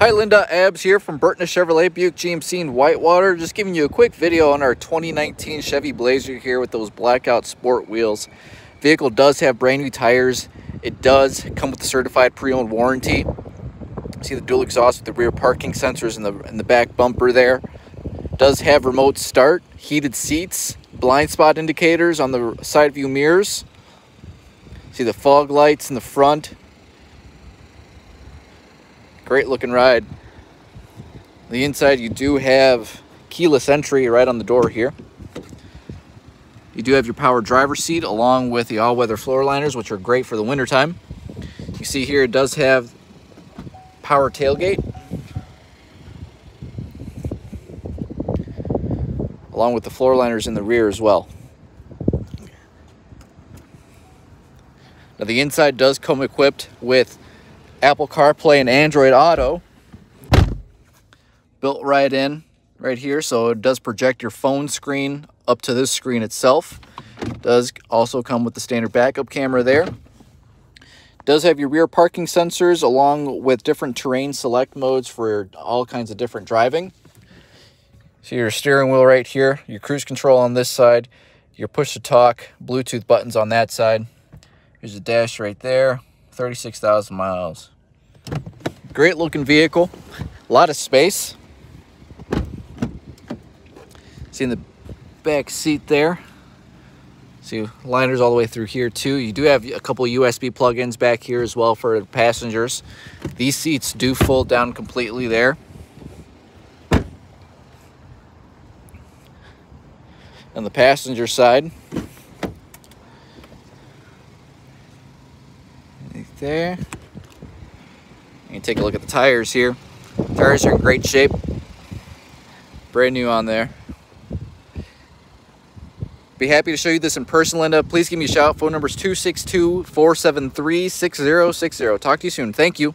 Hi Linda, Abs here from Burtness Chevrolet Buick GMC in Whitewater. Just giving you a quick video on our 2019 Chevy Blazer here with those blackout sport wheels. Vehicle does have brand new tires. It does come with a certified pre-owned warranty. See the dual exhaust with the rear parking sensors in the, in the back bumper there. Does have remote start, heated seats, blind spot indicators on the side view mirrors. See the fog lights in the front, Great looking ride. The inside you do have keyless entry right on the door here. You do have your power driver seat along with the all-weather floor liners, which are great for the wintertime. You see here it does have power tailgate. Along with the floor liners in the rear as well. Now the inside does come equipped with Apple CarPlay and Android Auto. Built right in right here so it does project your phone screen up to this screen itself. It does also come with the standard backup camera there. Does have your rear parking sensors along with different terrain select modes for all kinds of different driving. See your steering wheel right here your cruise control on this side your push to talk bluetooth buttons on that side. Here's a dash right there 36,000 miles. Great looking vehicle, a lot of space. See in the back seat there. See liners all the way through here too. You do have a couple USB plug-ins back here as well for passengers. These seats do fold down completely there. On the passenger side, there. Can take a look at the tires here. Tires are in great shape. Brand new on there. Be happy to show you this in person, Linda. Please give me a shout. Phone number is 262-473-6060. Talk to you soon. Thank you.